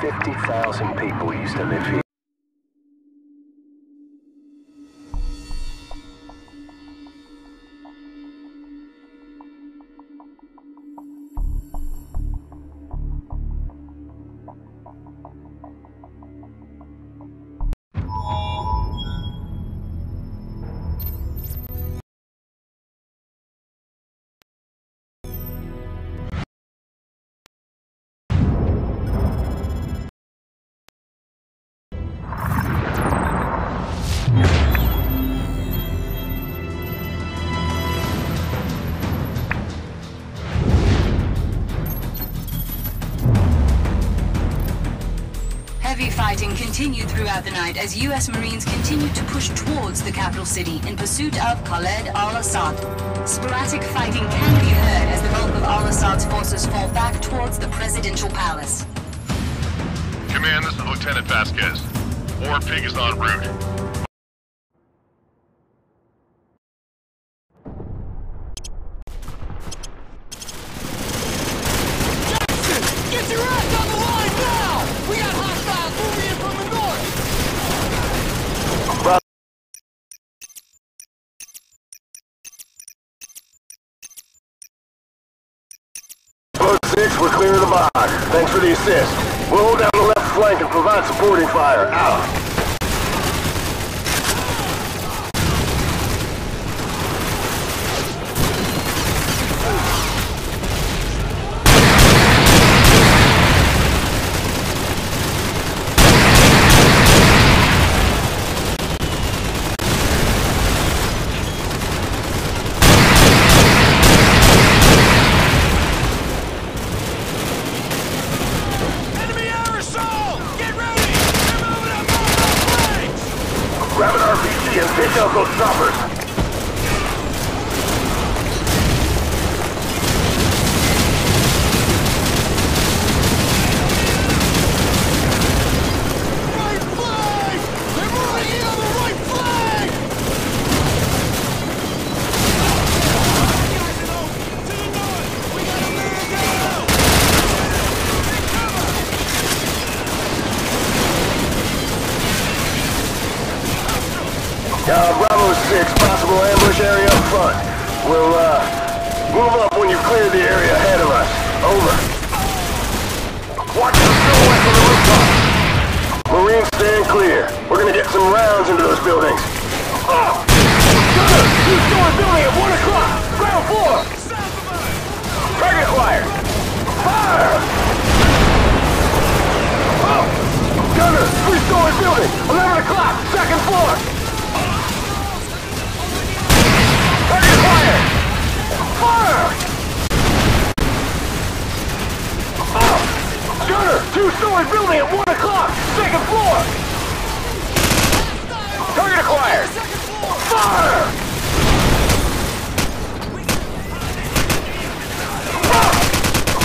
50,000 people used to live here. Heavy fighting continued throughout the night as U.S. Marines continued to push towards the capital city in pursuit of Khaled al-Asad. Sporadic fighting can be heard as the bulk of al-Asad's forces fall back towards the presidential palace. Command, this is Lieutenant Vasquez. War Pig is en route. Get your ass on the line now! We got hostiles moving in from the north! 6, we're clear of the box. Thanks for the assist. We'll hold down the left flank and provide supporting fire. Out. Enemy air assault! Get ready! They're moving up on those flanks! Grab an RPG and take out those choppers. We'll, uh, move up when you've cleared the area ahead of us. Over. Watch the silhouette from the rooftop. Marines stand clear. We're gonna get some rounds into those buildings. Oh! Two-story building at 1 o'clock! Ground floor! Target acquired! Building at 1 o'clock! Second floor! Target acquired! Fire!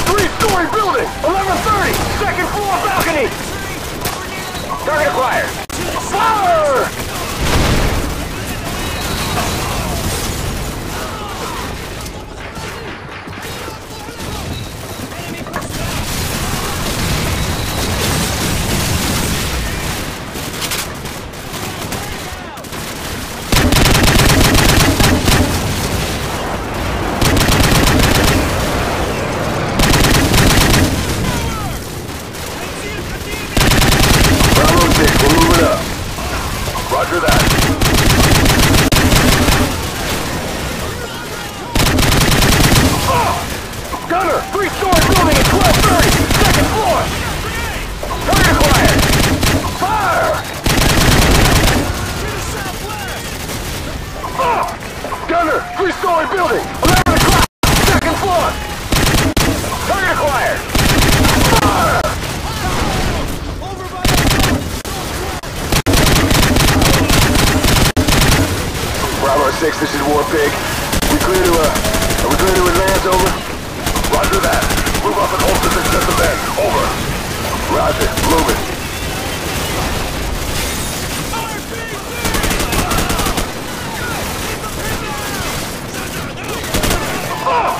Three-story building! 1130! Second floor balcony! Target acquired! Fire! Bravo 6, we're moving up. Roger that. Oh! Gunner! Three-story building at 1230! Second floor! Target acquired! Fire! Oh! Gunner! Three-story building! 11 o'clock! Second floor! Target acquired! Fire! Bravo 6, this is War Pig. We clear to, uh, are we clear to advance, over? Roger that. Move up and hold position at the bend. Over. Roger, moving. Oh!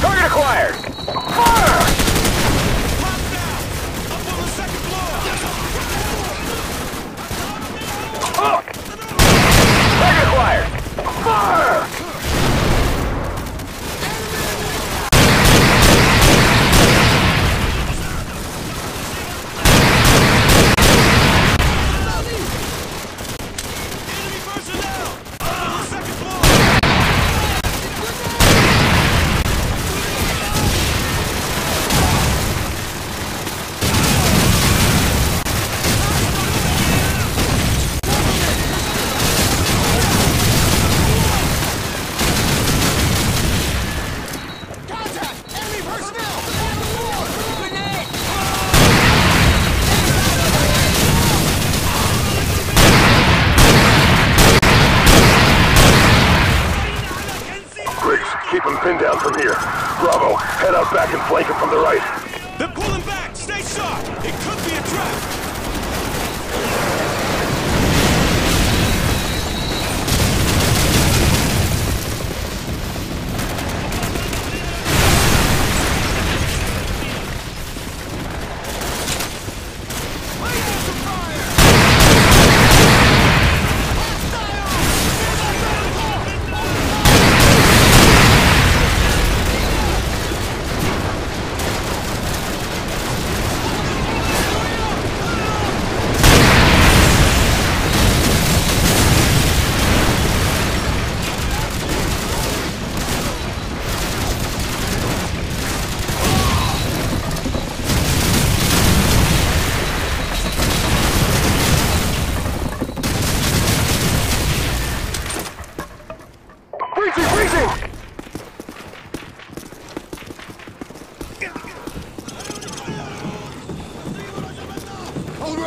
Target acquired! Fire! Griggs, keep him pinned down from here. Bravo, head out back and flank him from the right.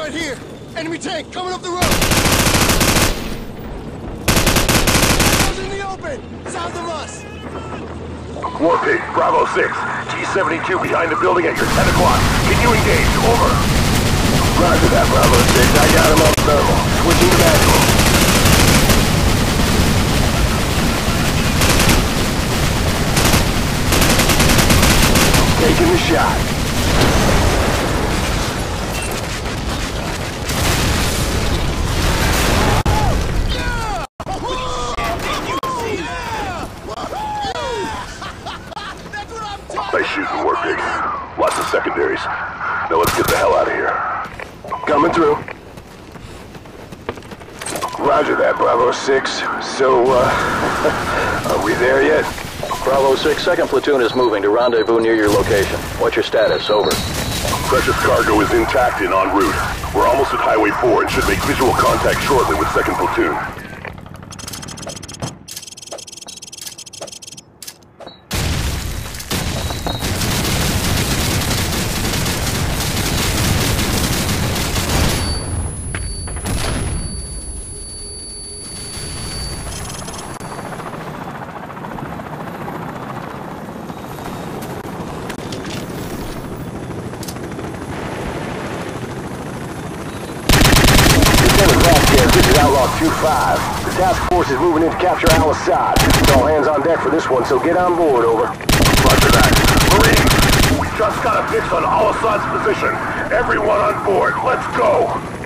Right here. Enemy tank coming up the road. Enemies in the open. South of us. War Pig, Bravo 6. T-72 behind the building at your 10 o'clock. Can you engage? Over. Roger that, Bravo 6. I got Nice shooting, War Pig. Lots of secondaries. Now let's get the hell out of here. Coming through. Roger that, Bravo 6. So, uh, are we there yet? Bravo 6, second platoon is moving to rendezvous near your location. What's your status? Over. Precious cargo is intact and en route. We're almost at Highway 4 and should make visual contact shortly with second platoon. Lieutenant Vasquez, this is Outlaw 2-5. The task force is moving in to capture Al-Asad. It's all hands on deck for this one, so get on board, over. Roger that. Marines, we just got a fix on Al-Asad's position. Everyone on board, let's go!